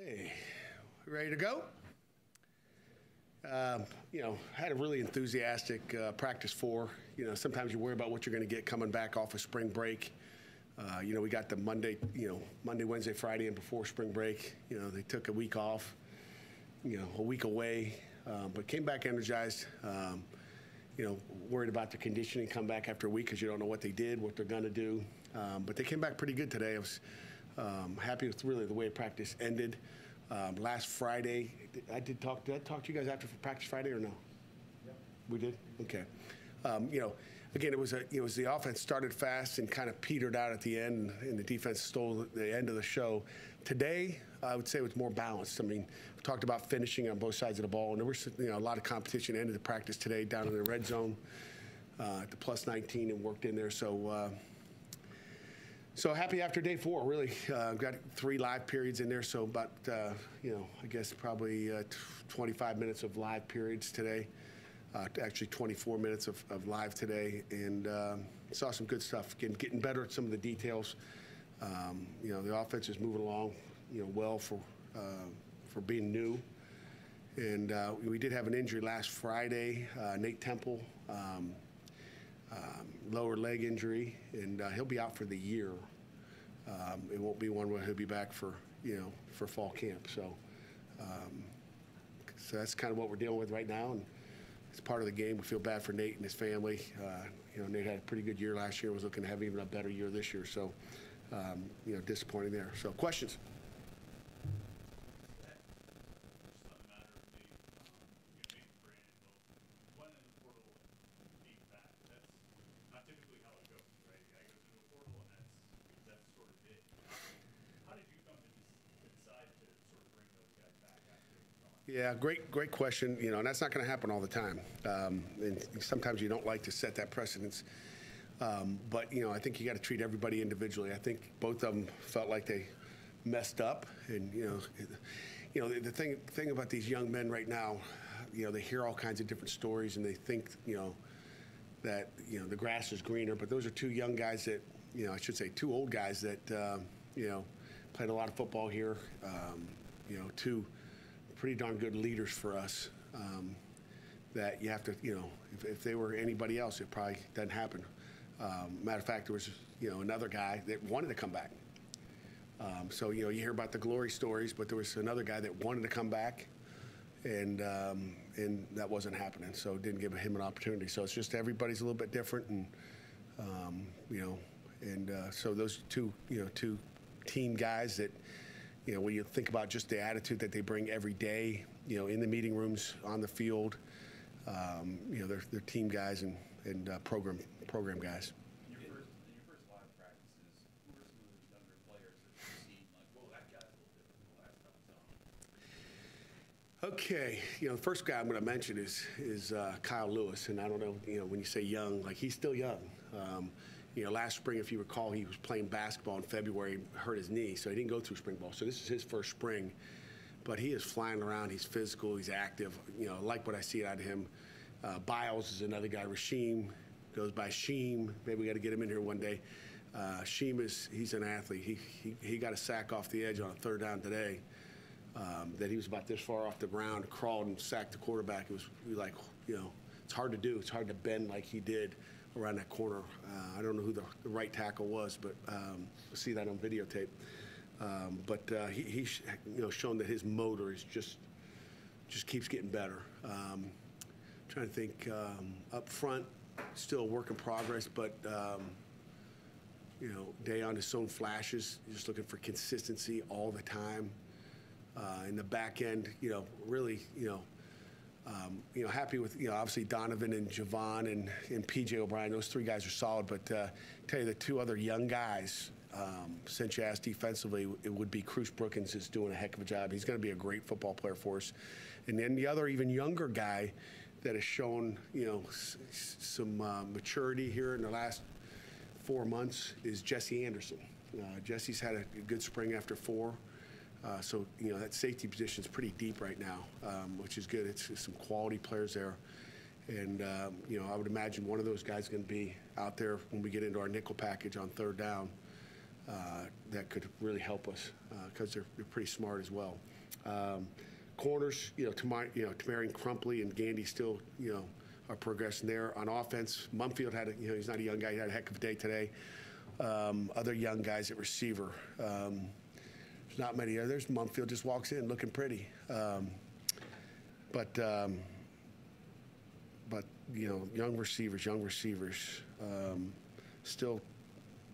Okay, ready to go? Um, you know, had a really enthusiastic uh, practice four. You know, sometimes you worry about what you're going to get coming back off of spring break. Uh, you know, we got the Monday, you know, Monday, Wednesday, Friday, and before spring break. You know, they took a week off. You know, a week away, um, but came back energized. Um, you know, worried about the conditioning, come back after a week because you don't know what they did, what they're going to do. Um, but they came back pretty good today. Was um, happy with really the way practice ended. Um, last Friday, I did talk. Did I talk to you guys after practice Friday or no? Yep. We did. Okay. Um, you know, again, it was a, it was the offense started fast and kind of petered out at the end, and the defense stole the end of the show. Today, I would say it was more balanced. I mean, we talked about finishing on both sides of the ball, and there was you know a lot of competition. Ended the practice today down in the red zone uh, at the plus 19 and worked in there. So. Uh, so happy after day four, really. Uh, got three live periods in there, so about, uh, you know, I guess probably uh, 25 minutes of live periods today. Uh, actually, 24 minutes of, of live today, and um, saw some good stuff. Getting, getting better at some of the details. Um, you know, the offense is moving along, you know, well for uh, for being new. And uh, we did have an injury last Friday. Nate Temple. Um, um, lower leg injury, and uh, he'll be out for the year. Um, it won't be one where he'll be back for you know for fall camp. So, um, so that's kind of what we're dealing with right now, and it's part of the game. We feel bad for Nate and his family. Uh, you know, Nate had a pretty good year last year. Was looking to have even a better year this year. So, um, you know, disappointing there. So, questions. Yeah, great, great question. You know, and that's not going to happen all the time. Um, and sometimes you don't like to set that precedence. Um, but you know, I think you got to treat everybody individually. I think both of them felt like they messed up, and you know, you know, the, the thing thing about these young men right now, you know, they hear all kinds of different stories, and they think, you know, that you know the grass is greener. But those are two young guys that, you know, I should say, two old guys that, um, you know, played a lot of football here. Um, you know, two pretty darn good leaders for us. Um, that you have to, you know, if, if, they were anybody else, it probably doesn't happen. Um, matter of fact, there was, you know, another guy that wanted to come back. Um, so, you know, you hear about the glory stories, but there was another guy that wanted to come back, and um, and that wasn't happening. So, didn't give him an opportunity. So, it's just everybody's a little bit different, and um, you know, and uh, so those two, you know, two team guys that you know, when you think about just the attitude that they bring every day, you know, in the meeting rooms, on the field, um, you know, they're, they're team guys and, and uh, program program guys. In your, first, in your first live practices, who were some of those younger players that you've seen, like, whoa, that guy's a little different than the last time Okay, you know, the first guy I'm going to mention is is uh, Kyle Louis, and I don't know, you know, when you say young, like he's still young. Um, you know, last spring, if you recall, he was playing basketball in February, hurt his knee, so he didn't go through spring ball. So this is his first spring, but he is flying around. He's physical. He's active. You know, like what I see out of him. Uh, Biles is another guy. Rasheem goes by Sheem. Maybe we got to get him in here one day. Uh, Sheem is he's an athlete. He, he he got a sack off the edge on a third down today. Um, that he was about this far off the ground, crawled and sacked the quarterback. It was like you know, it's hard to do. It's hard to bend like he did around that corner. Uh, I don't know who the, the, right tackle was, but um, see that on videotape. Um, but uh, he, he's you know shown that his motor is just just keeps getting better. Um, trying to think um, up front, still a work in progress, but um, you know, Dayon his own flashes, just looking for consistency all the time. Uh, in the back end, you know, really, you know, um, you know, happy with you know obviously Donovan and Javon and, and PJ O'Brien. Those three guys are solid. But uh, tell you the two other young guys, um, since you asked defensively, it would be Cruz Brookins is doing a heck of a job. He's going to be a great football player for us. And then the other even younger guy that has shown you know s- some uh, maturity here in the last four months is Jesse Anderson. Uh, Jesse's had a good spring after four. Uh, so you know that safety position is pretty deep right now, um, which is good. It's, some quality players there, and um, you know I would imagine one of those guys going to be out there when we get into our nickel package on third down. uh, that could really help us because they're, they're pretty smart as well. Um, corners, you know, Tamar, you know, Tamarion Crumpley and Gandy still, you know, are progressing there. On offense, Mumpfield had, a, you know, he's not a young guy. He had a heck of a day today. Um, other young guys at receiver. Um, not many others. Mumpfield just walks in looking pretty. Um, but um, but you know, young receivers, young receivers, um, still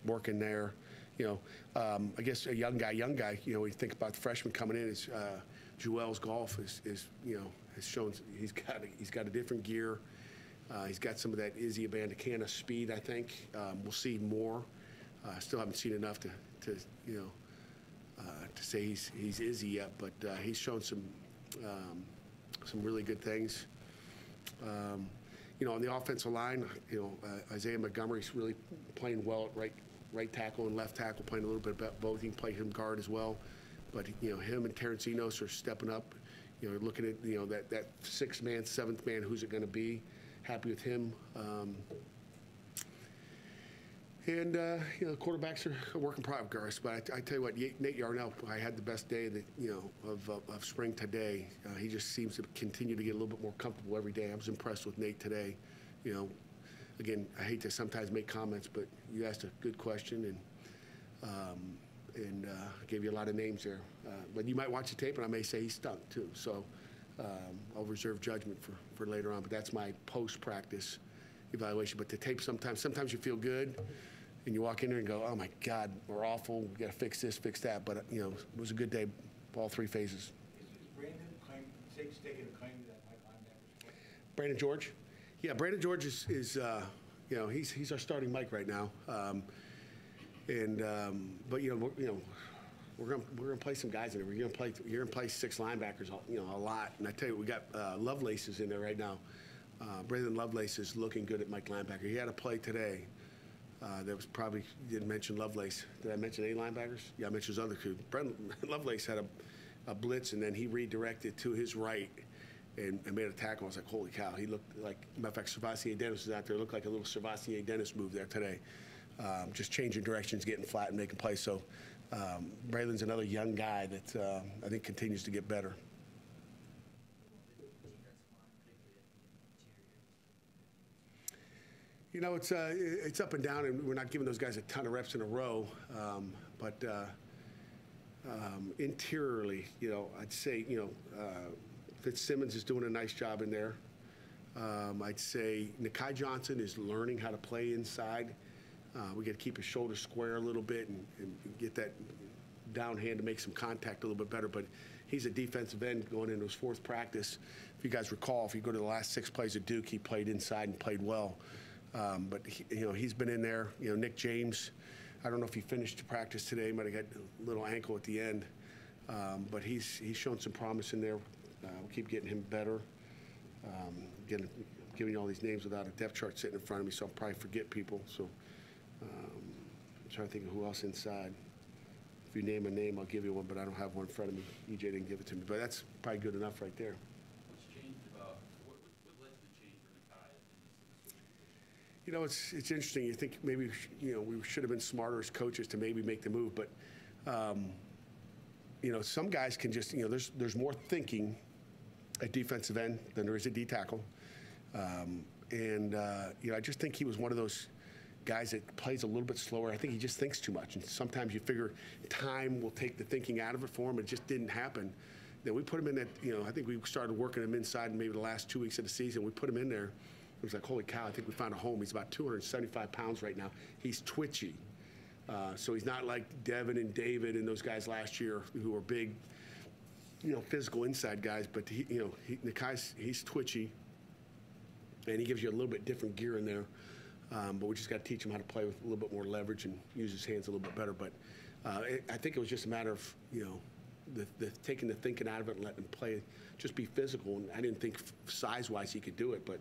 working there. You know, um, I guess a young guy, young guy. You know, we think about the freshman coming in. Is uh, Juelz Goff is, is you know has shown he's got a, he's got a different gear. Uh, he's got some of that Izzy Abanikanda speed. I think um, we'll see more. Uh, still haven't seen enough to, to you know to say he's he's Izzy yet, but uh, he's shown some um, some really good things. Um, you know, on the offensive line, you know, uh, Isaiah Montgomery's really playing well at right right tackle and left tackle, playing a little bit about both. He can play him guard as well. But you know, him and Terrence Enos are stepping up. You know, looking at you know that that sixth man, seventh man, who's it going to be? Happy with him. Um, and, uh, you know, quarterbacks are a work in progress. But I, I tell you what, Nate Yarnell, I had the best day that, you know, of, of, of spring today. Uh, he just seems to continue to get a little bit more comfortable every day. I was impressed with Nate today. You know, again, I hate to sometimes make comments, but you asked a good question and um, and uh, gave you a lot of names there. Uh, but you might watch the tape and I may say he stunk too. So um, I'll reserve judgment for, for later on. But that's my post practice evaluation. But the tape sometimes, sometimes you feel good and you walk in there and go, oh my God, we're awful. We got to fix this, fix that. But, you know, it was a good day, all three phases. Is, is Brandon claim, takes, taking a claim to that Mike linebacker's play? Brandon George? Yeah, Brandon George is, is uh, you know, he's, he's our starting Mike right now. Um, and, um, but, you know, we're, you know, we're gonna we're gonna play some guys in there. We're gonna play you're gonna play six linebackers, you know, a lot. And I tell you, we got uh, Lovelace in there right now. Uh, Brandon Lovelace is looking good at Mike linebacker. He had a play today uh, that was probably, didn't mention Lovelace. Did I mention any linebackers? Yeah, I mentioned his other two. Brent Lovelace had a, a blitz, and then he redirected to his right and, and made a tackle. I was like, holy cow. He looked like, matter of fact, SirVocea Dennis was out there. It looked like a little SirVocea Dennis move there today. Um, just changing directions, getting flat, and making plays. So um, Braylon's another young guy that uh, I think continues to get better. You know, it's uh, it's up and down, and we're not giving those guys a ton of reps in a row. Um, but uh, um, interiorly, you know, I'd say, you know, uh, Fitzsimmons is doing a nice job in there. Um, I'd say Nikai Johnson is learning how to play inside. Uh, we got to keep his shoulders square a little bit and, and get that down hand to make some contact a little bit better. But he's a defensive end going into his fourth practice. If you guys recall, if you go to the last six plays of Duke, he played inside and played well. Um, but he, you know he's been in there. You know Nick James. I don't know if he finished the practice today. Might have got a little ankle at the end. Um, but he's he's shown some promise in there. Uh, we'll keep getting him better. Um, again, giving all these names without a depth chart sitting in front of me, so I'll probably forget people. So um, I'm trying to think of who else inside. If you name a name, I'll give you one, but I don't have one in front of me. EJ didn't give it to me, but that's probably good enough right there. What's changed about, what, what what led to the change for Nakai in this, in this situation? You know, it's it's interesting. You think maybe you know we should have been smarter as coaches to maybe make the move, but um, you know some guys can just you know there's there's more thinking at defensive end than there is at D tackle, um, and uh, you know I just think he was one of those guys that plays a little bit slower. I think he just thinks too much, and sometimes you figure time will take the thinking out of it for him. It just didn't happen. Then we put him in that. You know, I think we started working him inside maybe the last two weeks of the season. We put him in there. It was like, holy cow, I think we found a home. He's about 275 pounds right now. He's twitchy. Uh, so he's not like Devin and David and those guys last year who were big, you know, physical inside guys. But, he, you know, he, Nakai's, he's twitchy, and he gives you a little bit different gear in there. Um, but we just got to teach him how to play with a little bit more leverage and use his hands a little bit better. But uh, it, I think it was just a matter of, you know, the, the, taking the thinking out of it and letting him play, just be physical. And I didn't think size-wise he could do it, but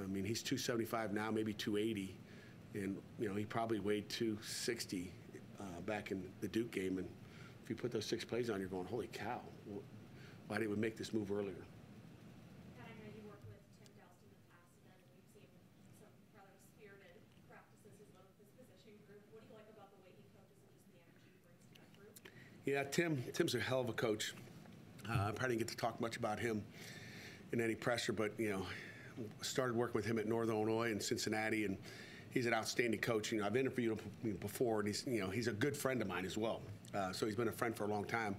I mean, he's 275 now, maybe 280, and you know he probably weighed 260 uh, back in the Duke game. And if you put those six plays on, you're going, holy cow! Why didn't we make this move earlier? And I know you worked with Tim Daoust in the past, and we've seen some rather spirited practices as well with his position group. What do you like about the way he coaches and Yeah, Tim. Tim's a hell of a coach. Uh, I probably didn't get to talk much about him in any pressure, but you know, started working with him at Northern Illinois and Cincinnati, and he's an outstanding coach. You know, I've interviewed him before, and he's you know he's a good friend of mine as well. Uh, so he's been a friend for a long time.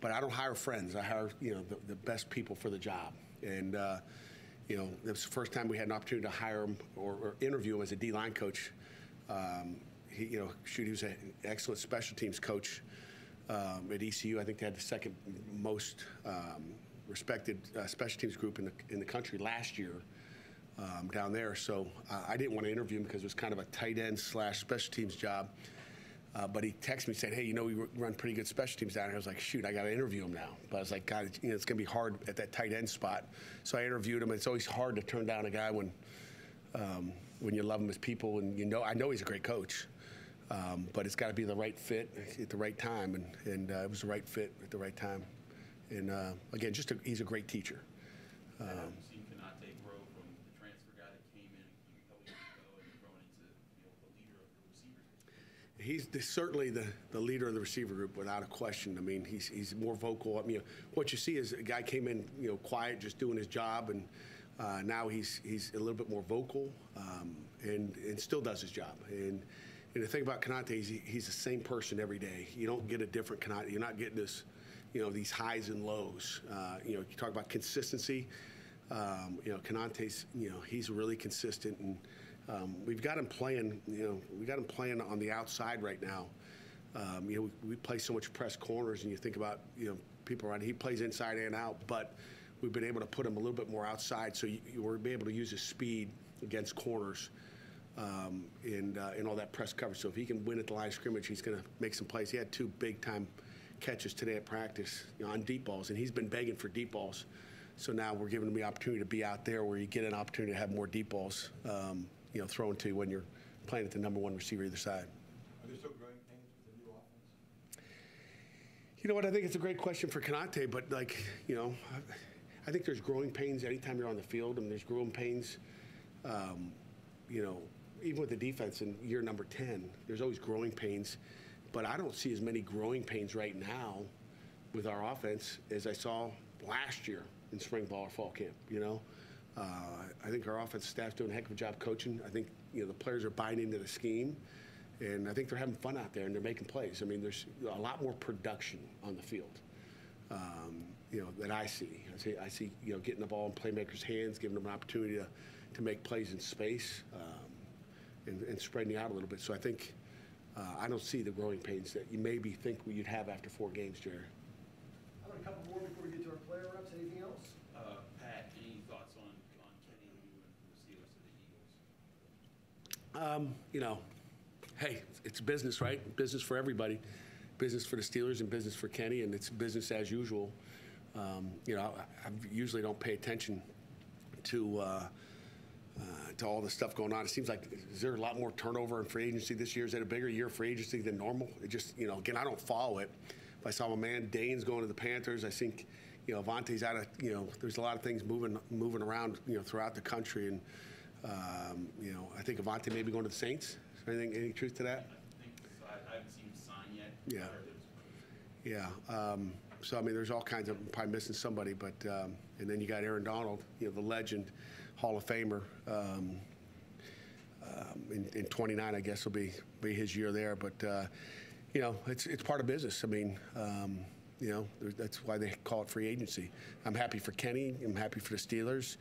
But I don't hire friends. I hire you know the, the best people for the job, and uh, you know it was the first time we had an opportunity to hire him or, or interview him as a D line coach. Um, he, you know, shoot, he was an excellent special teams coach um, at ECU. I think they had the second most um, respected uh, special teams group in the in the country last year um, down there. So uh, I didn't want to interview him because it was kind of a tight end slash special teams job. Uh, but he texted me said, "Hey, you know we run pretty good special teams down here." I was like, "Shoot, I got to interview him now." But I was like, "God, you know, it's going to be hard at that tight end spot." So I interviewed him. It's always hard to turn down a guy when um, when you love him as people and you know I know he's a great coach. Um, but it's got to be the right fit at the right time, and, and uh, it was the right fit at the right time. And uh, again, just a, he's a great teacher. Have you seen Konata grow from the transfer guy that came in a couple years ago and grown into, you know, the leader of the receivers? He's the, certainly the, the leader of the receiver group without a question. I mean, he's, he's more vocal. I mean, what you see is a guy came in, you know, quiet, just doing his job, and uh, now he's he's a little bit more vocal um, and and still does his job. And and the thing about Konata is he, he's the same person every day. You don't get a different Konata. You're not getting this, you know, these highs and lows. Uh, you know, you talk about consistency. Um, you know, Konata's, you know, he's really consistent, and um, we've got him playing. You know, we got him playing on the outside right now. Um, you know, we, we play so much press corners, and you think about, you know, people around. He plays inside and out, but we've been able to put him a little bit more outside, so you, you we're able to use his speed against corners um, and uh, and all that press coverage. So if he can win at the line of scrimmage, he's going to make some plays. He had two big time catches today at practice you know, on deep balls, and he's been begging for deep balls. So now we're giving him the opportunity to be out there where you get an opportunity to have more deep balls, um, you know, thrown to you when you're playing at the number one receiver either side. Are there still growing pains with the new offense? You know what? I think it's a great question for Konata, but like, you know, I, think there's growing pains anytime you're on the field, I and there's growing pains, um, you know, even with the defense in year number 10, there's always growing pains, but I don't see as many growing pains right now with our offense as I saw last year in spring ball or fall camp, you know? Uh, I think our offense staff's doing a heck of a job coaching. I think, you know, the players are buying into the scheme. And I think they're having fun out there and they're making plays. I mean, there's a lot more production on the field, um, you know, that I see. I see, I see, you know, getting the ball in playmakers' hands, giving them an opportunity to, to make plays in space, um, and, and spreading out a little bit. So I think uh, I don't see the growing pains that you maybe think you'd have after four games, Jerry. How about a couple more before we get to our player reps? Anything else? Uh, Pat, any thoughts on, on Kenny Lou and the Steelers to the Eagles? Um, you know, hey, it's business, right? Business for everybody. Business for the Steelers and business for Kenny, and it's business as usual. Um, you know, I, I usually don't pay attention to uh, uh, to all the stuff going on. It seems like is there a lot more turnover in free agency this year? Is it a bigger year for agency than normal? It just, you know, again, I don't follow it. If I saw my man Dane's going to the Panthers, I think, you know, Avonte's out of, you know, there's a lot of things moving moving around, you know, throughout the country, and um, you know, I think Avante may be going to the Saints. Is there anything, any truth to that? I haven't seen him sign yet. Yeah. I heard it was- Yeah. Um, so I mean, there's all kinds of probably missing somebody, but um, and then you got Aaron Donald, you know, the legend, Hall of Famer. Um, um, in, in 29, I guess will be be his year there. But uh, you know, it's it's part of business. I mean, um, you know, that's why they call it free agency. I'm happy for Kenny. I'm happy for the Steelers.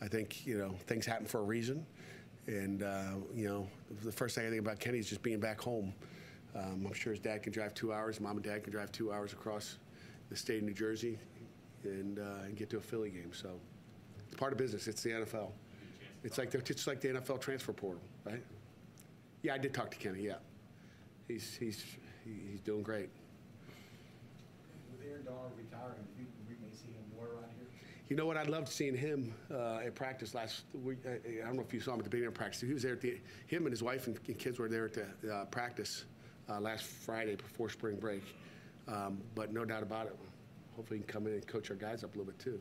I think you know things happen for a reason, and uh, you know, the first thing I think about Kenny is just being back home. Um, I'm sure his dad can drive two hours. Mom and dad can drive two hours across the state of New Jersey and, uh, and get to a Philly game. So it's part of business. It's the NFL. It's like the, it's like the NFL transfer portal, right? Yeah, I did talk to Kenny. Yeah, he's he's he's doing great. With Aaron Donald retiring, we may see him more around here? You know what? i'd loved seeing him uh, at practice last week. I, I don't know if you saw him at the beginning of practice. He was there at the. Him and his wife and kids were there at the uh, practice uh, last Friday before spring break. Um, but no doubt about it, hopefully he can come in and coach our guys up a little bit too.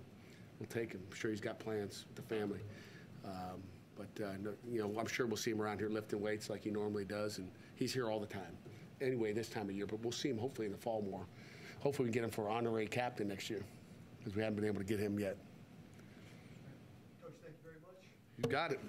We'll take him. I'm sure he's got plans with the family. Um, but uh, no, you know, I'm sure we'll see him around here lifting weights like he normally does, and he's here all the time. anyway this time of year, but we'll see him hopefully in the fall more. Hopefully we can get him for honorary captain next year, because we haven't been able to get him yet. Coach, thank you very much. You got it.